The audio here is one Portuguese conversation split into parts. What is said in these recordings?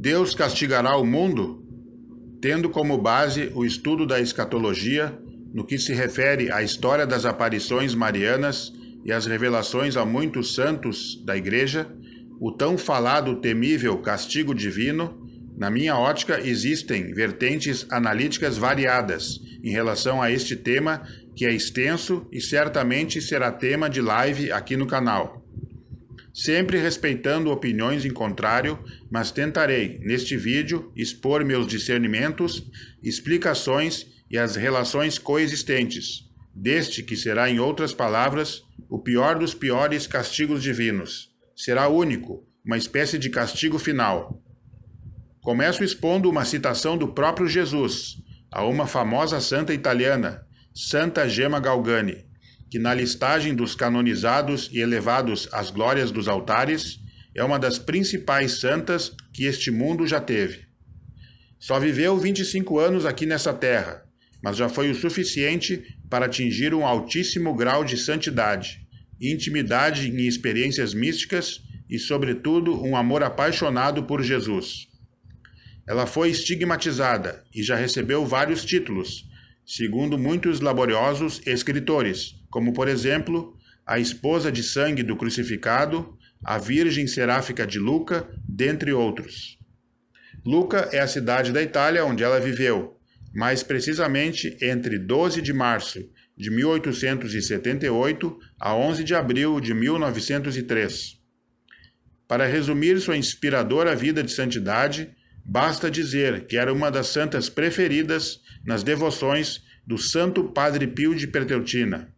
Deus castigará o mundo? Tendo como base o estudo da escatologia, no que se refere à história das aparições marianas e às revelações a muitos santos da Igreja, o tão falado temível castigo divino, na minha ótica existem vertentes analíticas variadas em relação a este tema, que é extenso e certamente será tema de live aqui no canal. Sempre respeitando opiniões em contrário, mas tentarei, neste vídeo, expor meus discernimentos, explicações e as relações coexistentes, deste que será, em outras palavras, o pior dos piores castigos divinos. Será único, uma espécie de castigo final. Começo expondo uma citação do próprio Jesus, a uma famosa santa italiana, Santa Gemma Galgani, que na listagem dos canonizados e elevados às glórias dos altares, é uma das principais santas que este mundo já teve. Só viveu 25 anos aqui nessa terra, mas já foi o suficiente para atingir um altíssimo grau de santidade, intimidade em experiências místicas e, sobretudo, um amor apaixonado por Jesus. Ela foi estigmatizada e já recebeu vários títulos, segundo muitos laboriosos escritores, como por exemplo, a esposa de sangue do crucificado, a Virgem Seráfica de Luca, dentre outros. Luca é a cidade da Itália onde ela viveu, mais precisamente entre 12 de março de 1878 a 11 de abril de 1903. Para resumir sua inspiradora vida de santidade, basta dizer que era uma das santas preferidas nas devoções do Santo Padre Pio de Perteutina.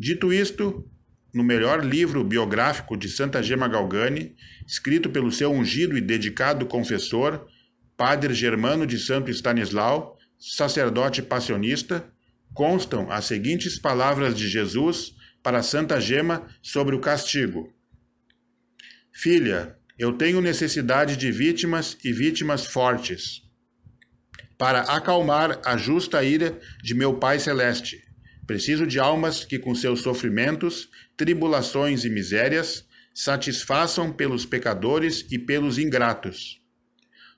Dito isto, no melhor livro biográfico de Santa Gema Galgani, escrito pelo seu ungido e dedicado confessor, Padre Germano de Santo Stanislau, sacerdote passionista, constam as seguintes palavras de Jesus para Santa Gema sobre o castigo: Filha, eu tenho necessidade de vítimas e vítimas fortes, para acalmar a justa ira de meu Pai Celeste Preciso de almas que, com seus sofrimentos, tribulações e misérias, satisfaçam pelos pecadores e pelos ingratos.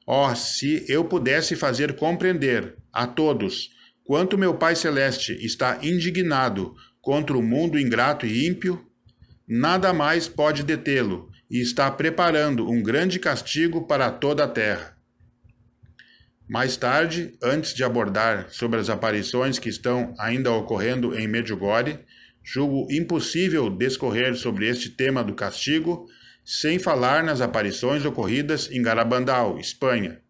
Oh, se eu pudesse fazer compreender a todos quanto meu Pai Celeste está indignado contra o mundo ingrato e ímpio, nada mais pode detê-lo e está preparando um grande castigo para toda a terra. Mais tarde, antes de abordar sobre as aparições que estão ainda ocorrendo em Medjugorje, julgo impossível discorrer sobre este tema do castigo sem falar nas aparições ocorridas em Garabandal, Espanha.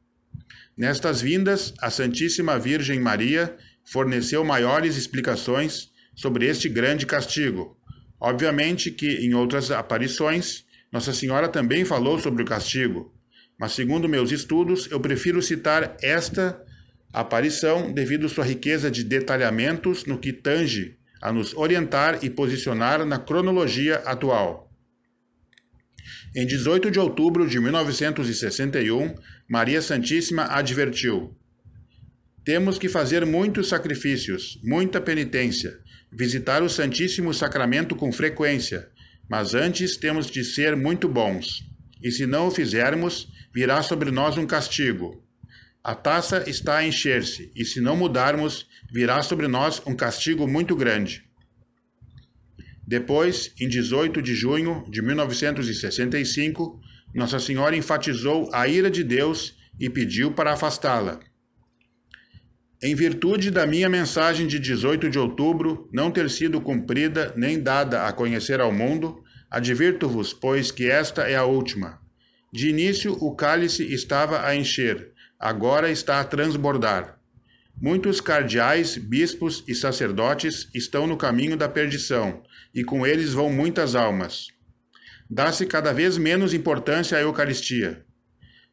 Nestas vindas, a Santíssima Virgem Maria forneceu maiores explicações sobre este grande castigo. Obviamente que em outras aparições, Nossa Senhora também falou sobre o castigo, mas segundo meus estudos, eu prefiro citar esta aparição devido sua riqueza de detalhamentos no que tange a nos orientar e posicionar na cronologia atual. Em 18 de outubro de 1961, Maria Santíssima advertiu: Temos que fazer muitos sacrifícios, muita penitência, visitar o Santíssimo Sacramento com frequência, mas antes temos de ser muito bons. E se não o fizermos, virá sobre nós um castigo. A taça está a encher-se, e se não mudarmos, virá sobre nós um castigo muito grande. Depois, em 18 de junho de 1965, Nossa Senhora enfatizou a ira de Deus e pediu para afastá-la. Em virtude da minha mensagem de 18 de outubro não ter sido cumprida nem dada a conhecer ao mundo, advirto-vos, pois que esta é a última. De início o cálice estava a encher, agora está a transbordar. Muitos cardeais, bispos e sacerdotes estão no caminho da perdição, e com eles vão muitas almas. Dá-se cada vez menos importância à Eucaristia.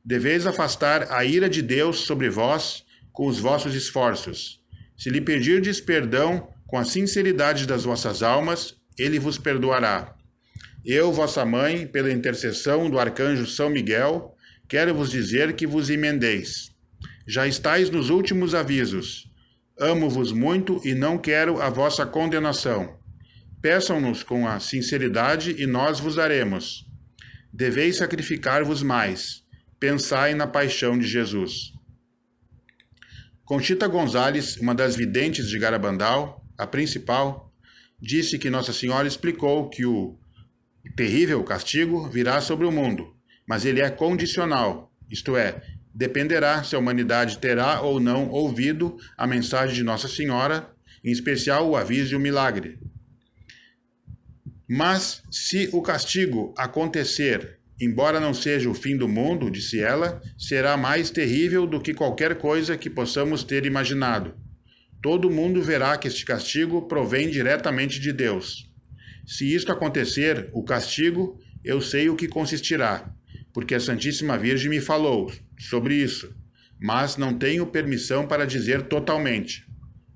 Deveis afastar a ira de Deus sobre vós com os vossos esforços. Se lhe pedirdes perdão com a sinceridade das vossas almas, ele vos perdoará. Eu, vossa mãe, pela intercessão do arcanjo São Miguel, quero vos dizer que vos emendeis. Já estáis nos últimos avisos. Amo-vos muito e não quero a vossa condenação. Peçam-nos com a sinceridade e nós vos daremos. Deveis sacrificar-vos mais. pensai na paixão de Jesus. Conchita Gonzalez, uma das videntes de Garabandal, a principal, disse que Nossa Senhora explicou que o terrível castigo virá sobre o mundo, mas ele é condicional, isto é, dependerá se a humanidade terá ou não ouvido a mensagem de Nossa Senhora, em especial o aviso e o milagre. Mas se o castigo acontecer Embora não seja o fim do mundo, disse ela, será mais terrível do que qualquer coisa que possamos ter imaginado. Todo mundo verá que este castigo provém diretamente de Deus. Se isto acontecer, o castigo, eu sei o que consistirá, porque a Santíssima Virgem me falou sobre isso, mas não tenho permissão para dizer totalmente.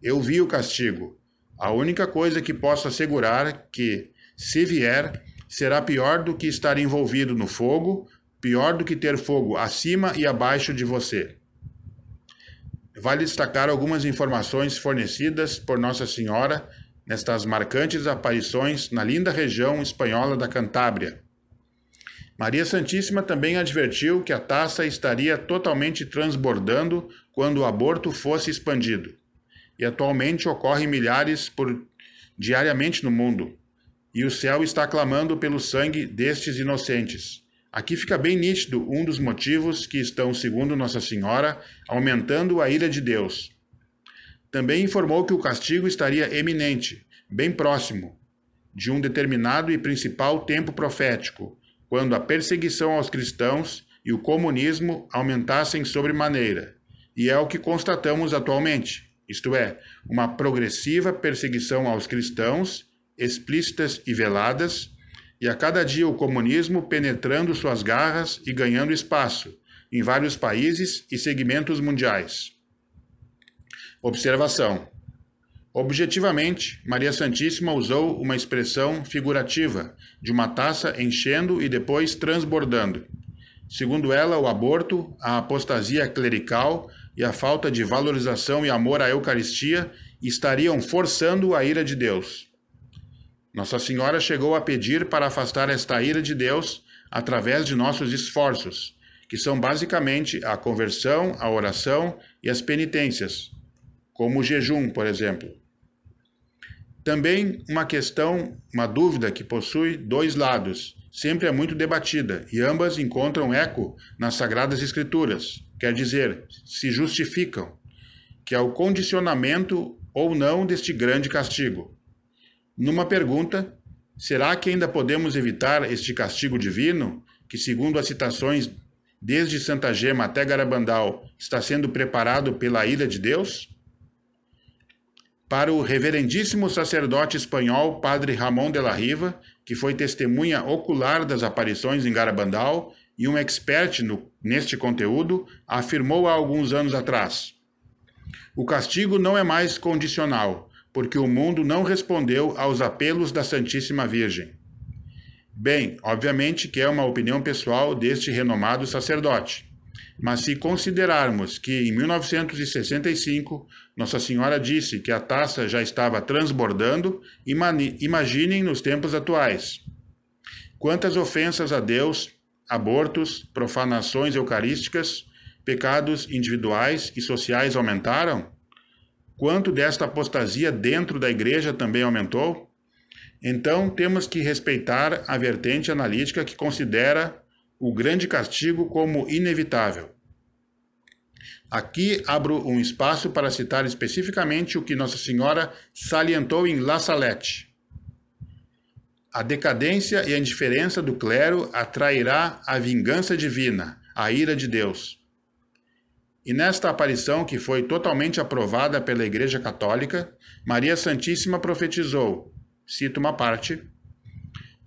Eu vi o castigo. A única coisa que posso assegurar é que, se vier, será pior do que estar envolvido no fogo, pior do que ter fogo acima e abaixo de você. Vale destacar algumas informações fornecidas por Nossa Senhora nestas marcantes aparições na linda região espanhola da Cantábria. Maria Santíssima também advertiu que a taça estaria totalmente transbordando quando o aborto fosse expandido. E atualmente ocorrem milhares por diariamente no mundo e o céu está clamando pelo sangue destes inocentes. Aqui fica bem nítido um dos motivos que estão, segundo Nossa Senhora, aumentando a ira de Deus. Também informou que o castigo estaria eminente, bem próximo, de um determinado e principal tempo profético, quando a perseguição aos cristãos e o comunismo aumentassem sobremaneira. E é o que constatamos atualmente, isto é, uma progressiva perseguição aos cristãos explícitas e veladas, e a cada dia o comunismo penetrando suas garras e ganhando espaço em vários países e segmentos mundiais. Observação: Objetivamente, Maria Santíssima usou uma expressão figurativa de uma taça enchendo e depois transbordando. Segundo ela, o aborto, a apostasia clerical e a falta de valorização e amor à Eucaristia estariam forçando a ira de Deus. Nossa Senhora chegou a pedir para afastar esta ira de Deus através de nossos esforços, que são basicamente a conversão, a oração e as penitências, como o jejum, por exemplo. Também uma questão, uma dúvida que possui dois lados, sempre é muito debatida e ambas encontram eco nas Sagradas Escrituras, quer dizer, se justificam, que é o condicionamento ou não deste grande castigo. Numa pergunta, será que ainda podemos evitar este castigo divino, que, segundo as citações, desde Santa Gema até Garabandal, está sendo preparado pela ira de Deus? Para o reverendíssimo sacerdote espanhol Padre Ramon de la Riva, que foi testemunha ocular das aparições em Garabandal e um expert no, neste conteúdo, afirmou há alguns anos atrás: O castigo não é mais condicional, porque o mundo não respondeu aos apelos da Santíssima Virgem. Bem, obviamente que é uma opinião pessoal deste renomado sacerdote. Mas se considerarmos que em 1965 Nossa Senhora disse que a taça já estava transbordando, imaginem nos tempos atuais. Quantas ofensas a Deus, abortos, profanações eucarísticas, pecados individuais e sociais aumentaram? quanto desta apostasia dentro da igreja também aumentou? Então, temos que respeitar a vertente analítica que considera o grande castigo como inevitável. Aqui abro um espaço para citar especificamente o que Nossa Senhora salientou em La Salette. A decadência e a indiferença do clero atrairá a vingança divina, a ira de Deus. E nesta aparição, que foi totalmente aprovada pela Igreja Católica, Maria Santíssima profetizou, cito uma parte,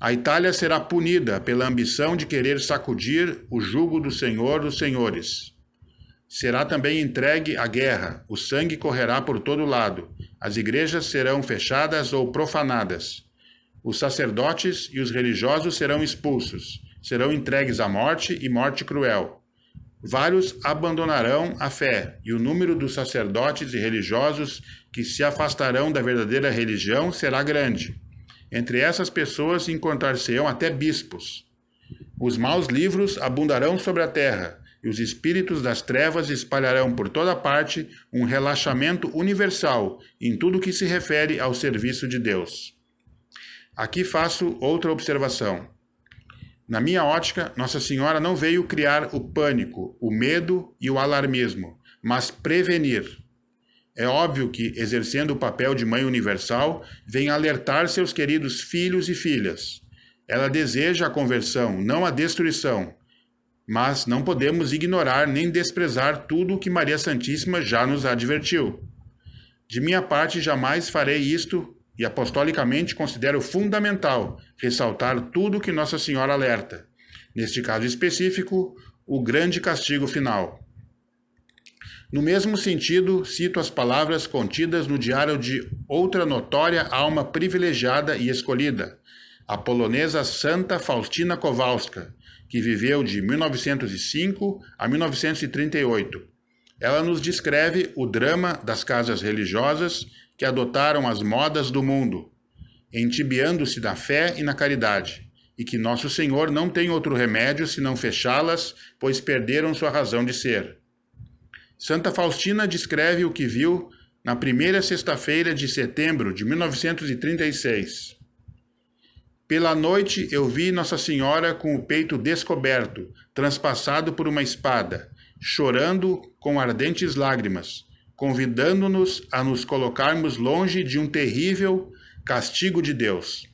a Itália será punida pela ambição de querer sacudir o jugo do Senhor dos Senhores. Será também entregue à guerra, o sangue correrá por todo lado, as igrejas serão fechadas ou profanadas. Os sacerdotes e os religiosos serão expulsos, serão entregues à morte e morte cruel vários abandonarão a fé, e o número dos sacerdotes e religiosos que se afastarão da verdadeira religião será grande. Entre essas pessoas encontrar-se-ão até bispos. Os maus livros abundarão sobre a terra, e os espíritos das trevas espalharão por toda parte um relaxamento universal em tudo que se refere ao serviço de Deus. Aqui faço outra observação. Na minha ótica, Nossa Senhora não veio criar o pânico, o medo e o alarmismo, mas prevenir. É óbvio que, exercendo o papel de mãe universal, vem alertar seus queridos filhos e filhas. Ela deseja a conversão, não a destruição, mas não podemos ignorar nem desprezar tudo o que Maria Santíssima já nos advertiu. De minha parte, jamais farei isto e apostolicamente considero fundamental ressaltar tudo o que Nossa Senhora alerta, neste caso específico, o grande castigo final. No mesmo sentido, cito as palavras contidas no diário de outra notória alma privilegiada e escolhida, a polonesa Santa Faustina Kowalska, que viveu de 1905 a 1938. Ela nos descreve o drama das casas religiosas que adotaram as modas do mundo, entibiando-se na fé e na caridade, e que nosso Senhor não tem outro remédio senão fechá-las, pois perderam sua razão de ser. Santa Faustina descreve o que viu na primeira sexta-feira de setembro de 1936. Pela noite eu vi Nossa Senhora com o peito descoberto, transpassado por uma espada, chorando com ardentes lágrimas, convidando-nos a nos colocarmos longe de um terrível castigo de Deus.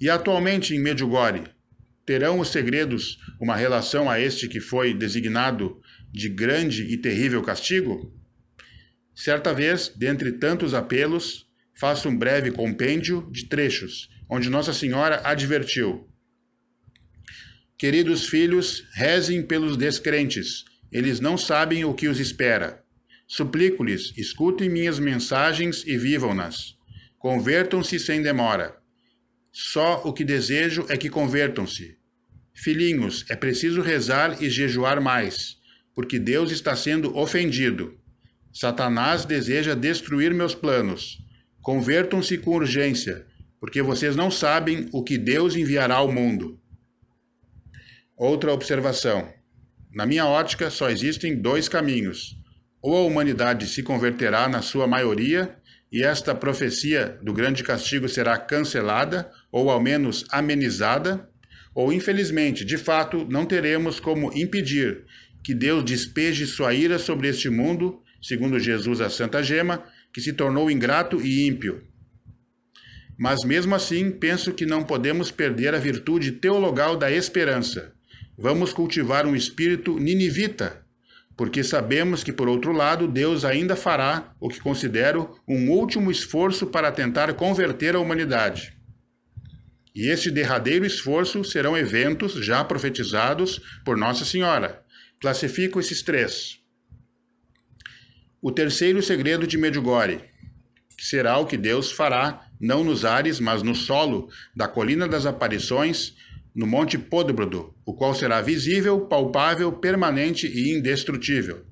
E atualmente em Medjugorje, terão os segredos uma relação a este que foi designado de grande e terrível castigo? Certa vez, dentre tantos apelos, faço um breve compêndio de trechos, onde Nossa Senhora advertiu: Queridos filhos, rezem pelos descrentes, eles não sabem o que os espera. Suplico-lhes, escutem minhas mensagens e vivam-nas. Convertam-se sem demora. Só o que desejo é que convertam-se. Filhinhos, é preciso rezar e jejuar mais, porque Deus está sendo ofendido. Satanás deseja destruir meus planos. Convertam-se com urgência, porque vocês não sabem o que Deus enviará ao mundo. Outra observação. Na minha ótica, só existem dois caminhos. Ou a humanidade se converterá na sua maioria, e esta profecia do grande castigo será cancelada, ou ao menos amenizada, ou infelizmente, de fato, não teremos como impedir que Deus despeje sua ira sobre este mundo, segundo Jesus a Santa Gema, que se tornou ingrato e ímpio. Mas mesmo assim, penso que não podemos perder a virtude teologal da esperança. Vamos cultivar um espírito ninivita, porque sabemos que, por outro lado, Deus ainda fará o que considero um último esforço para tentar converter a humanidade. E este derradeiro esforço serão eventos já profetizados por Nossa Senhora. Classifico esses três. O terceiro segredo de Medjugorje, que será o que Deus fará, não nos ares, mas no solo da colina das aparições, no Monte Podbrodo, o qual será visível, palpável, permanente e indestrutível.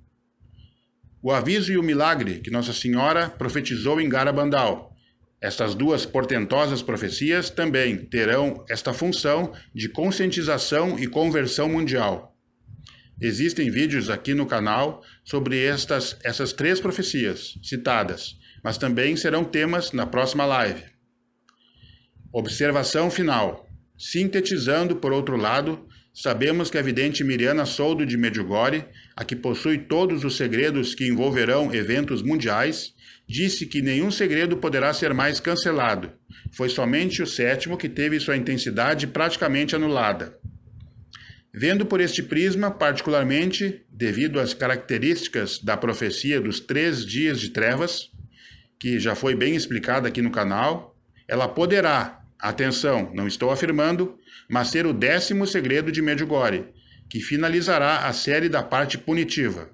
O aviso e o milagre que Nossa Senhora profetizou em Garabandal. Estas duas portentosas profecias também terão esta função de conscientização e conversão mundial. Existem vídeos aqui no canal sobre estas, essas três profecias citadas, mas também serão temas na próxima live. Observação final. Sintetizando, por outro lado, sabemos que a vidente Miriana Soldo de Medjugorje, a que possui todos os segredos que envolverão eventos mundiais, disse que nenhum segredo poderá ser mais cancelado. Foi somente o sétimo que teve sua intensidade praticamente anulada. Vendo por este prisma, particularmente devido às características da profecia dos três dias de trevas, que já foi bem explicada aqui no canal, ela poderá, atenção, não estou afirmando, mas ser o décimo segredo de Medjugorje, que finalizará a série da parte punitiva.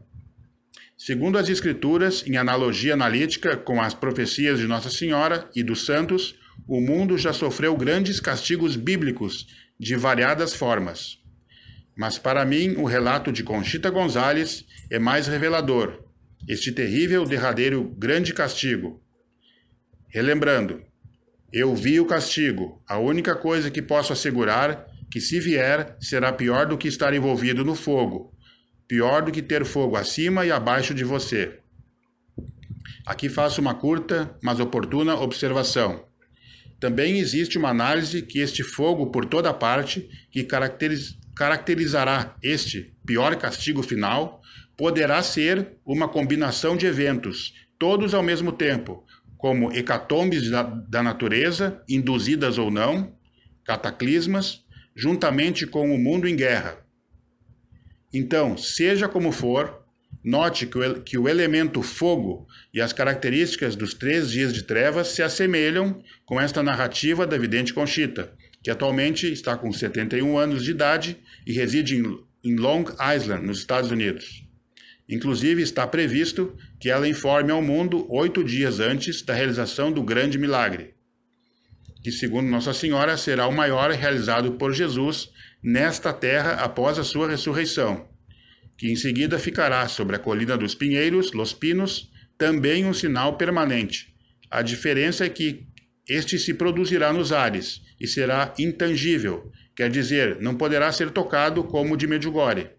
Segundo as Escrituras, em analogia analítica com as profecias de Nossa Senhora e dos santos, o mundo já sofreu grandes castigos bíblicos de variadas formas. Mas para mim, o relato de Conchita Gonzalez é mais revelador. Este terrível, derradeiro, grande castigo. Relembrando, eu vi o castigo. A única coisa que posso assegurar que se vier, será pior do que estar envolvido no fogo, pior do que ter fogo acima e abaixo de você. Aqui faço uma curta, mas oportuna observação. Também existe uma análise que este fogo por toda parte, que caracteriz caracterizará este pior castigo final, poderá ser uma combinação de eventos, todos ao mesmo tempo, como hecatombes da, da natureza, induzidas ou não, cataclismas, juntamente com o mundo em guerra. Então, seja como for, note que o, que o elemento fogo e as características dos três dias de trevas se assemelham com esta narrativa da vidente Conchita, que atualmente está com 71 anos de idade e reside em, em Long Island, nos Estados Unidos. Inclusive, está previsto que ela informe ao mundo oito dias antes da realização do grande milagre, que, segundo Nossa Senhora, será o maior realizado por Jesus nesta terra após a sua ressurreição, que em seguida ficará sobre a colina dos Pinheiros, Los Pinos, também um sinal permanente. A diferença é que este se produzirá nos ares e será intangível, quer dizer, não poderá ser tocado como o de Medjugorje.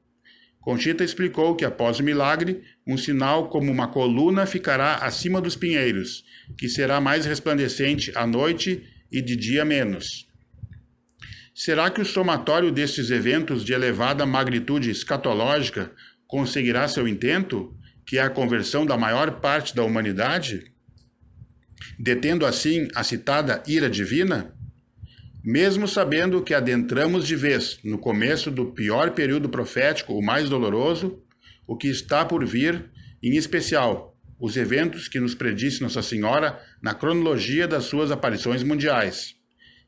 Conchita explicou que após o milagre, um sinal como uma coluna ficará acima dos pinheiros, que será mais resplandecente à noite e de dia menos. Será que o somatório destes eventos de elevada magnitude escatológica conseguirá seu intento, que é a conversão da maior parte da humanidade? detendo assim a citada ira divina? Mesmo sabendo que adentramos de vez no começo do pior período profético, o mais doloroso, o que está por vir, em especial os eventos que nos predisse Nossa Senhora na cronologia das suas aparições mundiais.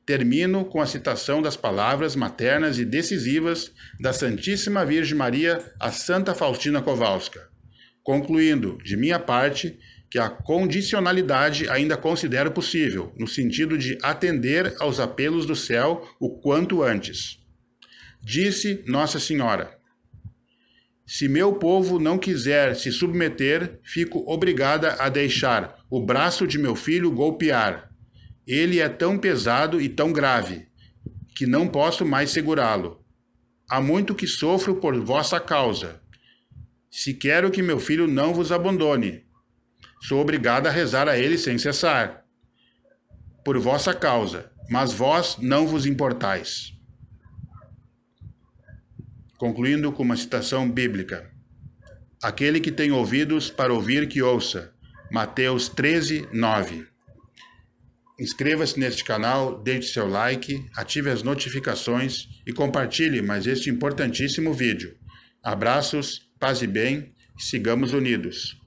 Termino com a citação das palavras maternas e decisivas da Santíssima Virgem Maria a Santa Faustina Kowalska, concluindo, de minha parte, que a condicionalidade ainda considero possível, no sentido de atender aos apelos do céu o quanto antes. Disse Nossa Senhora: Se meu povo não quiser se submeter, fico obrigada a deixar o braço de meu filho golpear. Ele é tão pesado e tão grave que não posso mais segurá-lo. Há muito que sofro por vossa causa. Se quero que meu filho não vos abandone, Sou obrigado a rezar a ele sem cessar. Por vossa causa, mas vós não vos importais. Concluindo com uma citação bíblica. Aquele que tem ouvidos para ouvir, que ouça. Mateus 13, 9. Inscreva-se neste canal, deixe seu like, ative as notificações e compartilhe mais este importantíssimo vídeo. Abraços, paz e bem, sigamos unidos.